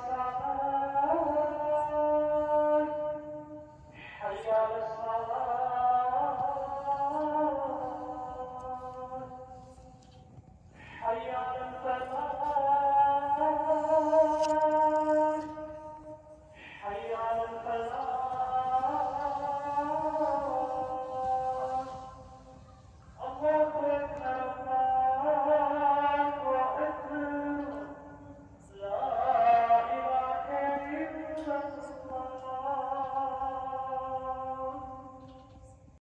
Shabbat.